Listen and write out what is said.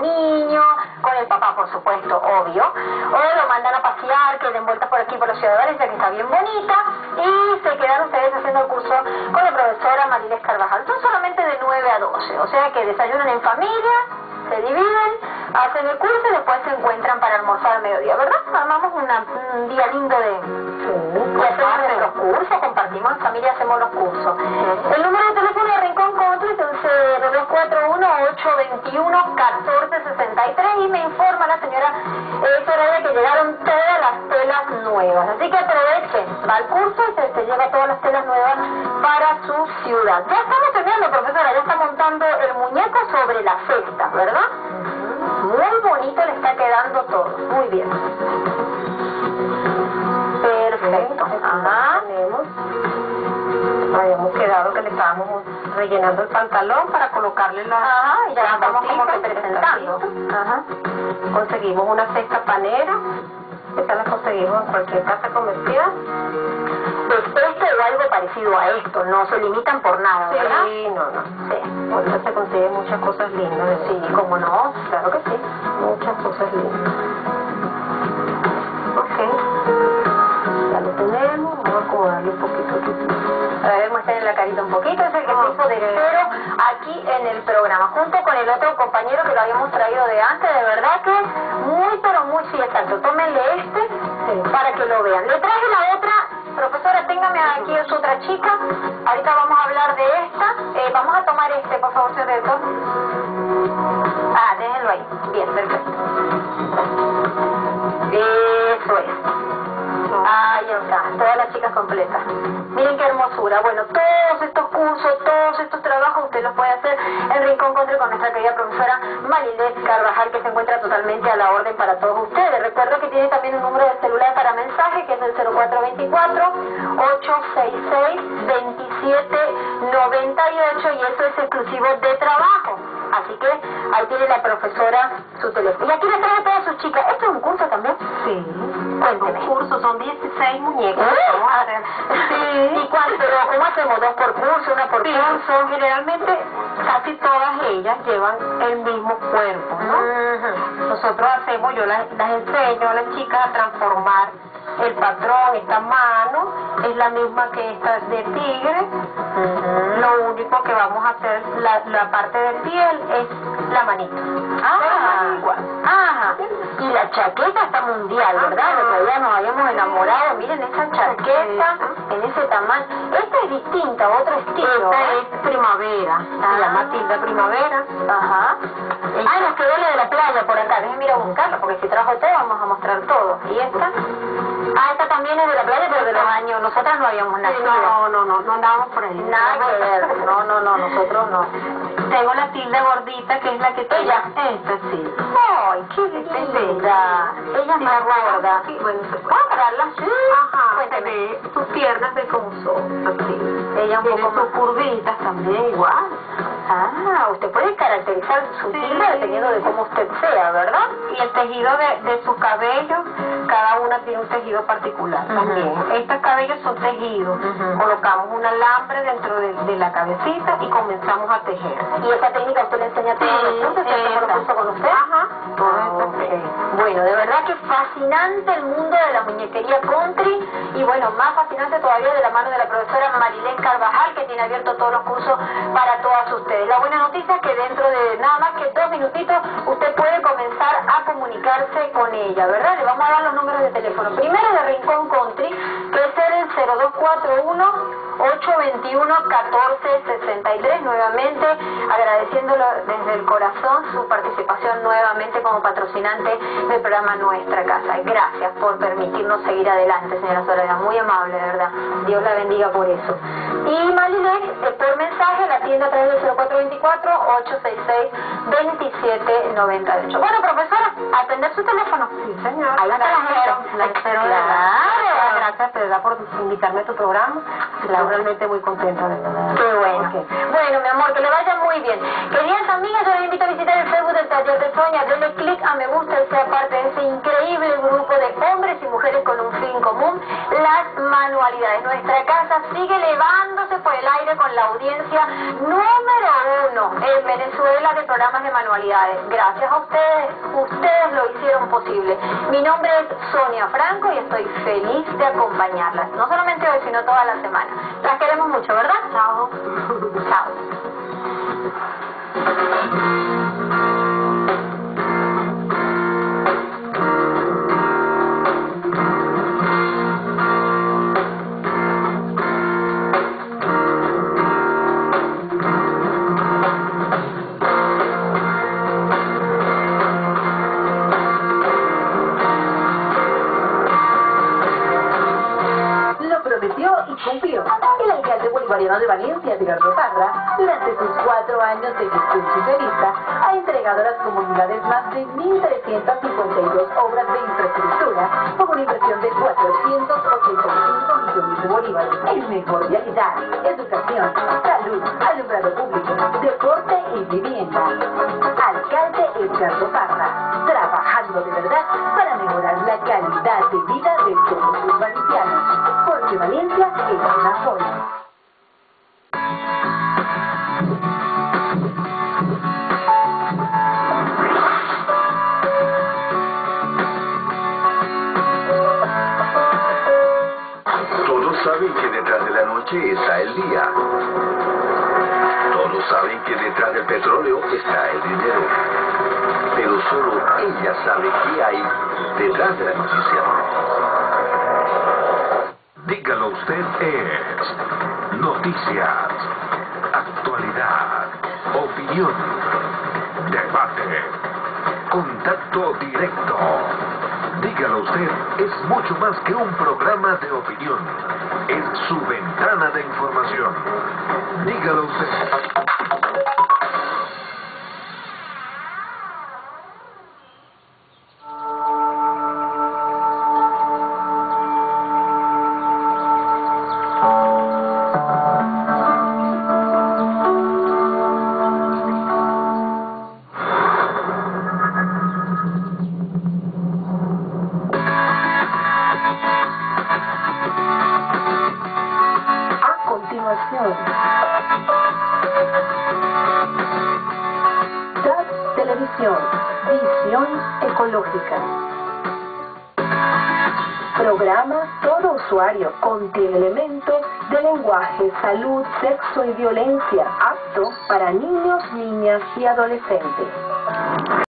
niño, con el papá, por supuesto, obvio. O lo mandan a pasear, que den vueltas por aquí por los ciudadanos, ya que está bien bonita. Y se quedan ustedes haciendo el curso con la profesora Mariles Carvajal. Son solamente de 9 a 12, o sea que desayunan en familia, se dividen, hacen el curso y después se encuentran para almorzar al mediodía, ¿verdad? Armamos una, un día lindo de... y hacemos nuestros cursos, compartimos en familia, hacemos los cursos. Y me informa la señora eh, Soraya que llegaron todas las telas nuevas. Así que aprovechen, va al curso y se, se lleva todas las telas nuevas para su ciudad. Ya estamos terminando, profesora, ya está montando el muñeco sobre la cesta, ¿verdad? Muy bonito le está quedando todo. Muy bien. Perfecto. Ajá. Tenemos. Rellenando el pantalón para colocarle la. Ajá, y ya las estamos como que presentando. Ajá. Conseguimos una cesta panera. Esta la conseguimos en cualquier casa comercial. Pues esto o algo parecido a esto, no se limitan por nada, ¿verdad? Sí, no, no. Sí. Ahorita se consiguen muchas cosas lindas. Sí, cómo no, claro que sí. Muchas cosas lindas. El programa, junto con el otro compañero que lo habíamos traído de antes, de verdad que muy, pero muy, sí, exacto, tómenle este para que lo vean. Le traje la otra, profesora, téngame aquí su otra chica, ahorita vamos a hablar de esta, Eh, vamos a tomar este, por favor, señor director. Ah, déjenlo ahí, bien, perfecto. Eso es. Completas. Miren qué hermosura. Bueno, todos estos cursos, todos estos trabajos usted los puede hacer en Rincón Country con nuestra querida profesora Marilet Carvajal, que se encuentra totalmente a la orden para todos ustedes. Recuerdo que tiene también un número de celular para mensaje, que es el 0424-866-2798, y eso es exclusivo de trabajo. Así que ahí tiene la profesora su teléfono. Y aquí le trae a todas sus chicas. ¿Esto es un curso también? Sí. Los cursos son 16 muñecos. ¿Eh? A hacer. ¿Y cuánto? ¿Cómo hacemos? ¿Dos por curso? ¿Una por Sí, curso? generalmente casi todas ellas llevan el mismo cuerpo, ¿no? Nosotros hacemos, yo las, las enseño a las chicas a transformar el patrón, esta mano, es la misma que esta de tigre, lo único que vamos a hacer, la, la parte de piel es la manita. Ah. Ajá. Y la chaqueta está mundial, ¿verdad? Lo que ya nos habíamos enamorado. Miren esa chaqueta en ese tamaño. Esta es distinta, otro estilo. Esta ¿eh? es primavera, Ah. se llama tilda primavera. Ajá. Ay, nos quedó la de la playa por acá. Déjenme ir a buscarla porque si trajo todo vamos a mostrar todo. ¿Y esta? Ah, esta también es de la playa, pero de los años. Nosotras no habíamos nacido. no, no, no, no andamos por ahí. Nada que ver. No, no, no, nosotros no. Tengo la tilda gordita que es la que te Ella. Esta sí. Ay, qué linda. Ella es más gorda. Sí, bueno, se puede. ¿Puedo? Sí. Ajá, ve sus piernas de cómo son, así. Ella un poco sus más. curvitas también igual. Ah, usted puede caracterizar su Sí. tilda dependiendo de cómo usted sea, ¿verdad? Y el tejido de, de sus cabellos, cada una tiene un tejido particular Ujú. también. Estos cabellos son tejidos. Colocamos un alambre dentro de, de la cabecita y comenzamos a tejer. Y esa técnica usted le enseña a todos los cursos, ¿cierto? ¿Por esa. los cursos con usted? Ajá. Todo Ah, esto ok. sí. Bueno, de verdad que fascinante el mundo de la muñequería country y bueno, más fascinante todavía de la mano de la profesora Marilén Carvajal que tiene abierto todos los cursos para todas ustedes. La buena noticia es que dentro de nada más que dos minutitos usted puede comenzar a comunicarse con ella, ¿verdad? Le vamos a dar los números de teléfono. Primero de Rincón Country, que es el 0241 821-1463, nuevamente agradeciéndolo desde el corazón su participación nuevamente como patrocinante del programa Nuestra Casa. Gracias por permitirnos seguir adelante, señora Soraya, muy amable, de verdad. Dios la bendiga por eso. Y Malilek, eh, por mensaje, la tienda a través del 0424-866-2798. Bueno, profesora, atender su teléfono. Sí, señor. Ahí está la espero, de Claro. verdad. Gracias, de verdad, por invitarme a tu programa. La realmente muy contenta de verdad. Qué bueno. Bueno, mi amor, que le vaya muy bien. Queridas amigas, yo les invito a visitar el Facebook del Taller de Sonia. Denle clic a me gusta y sea parte de ese increíble grupo de hombres y mujeres con un fin común, las manualidades. Nuestra casa sigue elevándose por el con la audiencia número uno en Venezuela de programas de manualidades. Gracias a ustedes, ustedes lo hicieron posible. Mi nombre es Sonia Franco y estoy feliz de acompañarlas, no solamente hoy, sino toda la semana. Las queremos mucho, ¿verdad? Chao. Chao. Cumplió. El alcalde bolivariano de Valencia, Edgardo Parra, durante sus cuatro años de gestión socialista, ha entregado a las comunidades más de 1.352 obras de infraestructura con una inversión de 485 millones de bolívares en mejor vialidad, educación, salud, alumbrado público, deporte y vivienda. Alcalde Edgardo joya. Todos saben que detrás de la noche está el día. Todos saben que detrás del petróleo está el dinero. Pero solo ella sabe qué hay detrás de la noticia. Dígalo usted es noticias, actualidad, opinión, debate, contacto directo. Dígalo usted es mucho más que un programa de opinión. Es su ventana de información. Dígalo usted. Visión Ecológica. Programa todo usuario contiene elementos de lenguaje, salud, sexo y violencia apto para niños, niñas y adolescentes.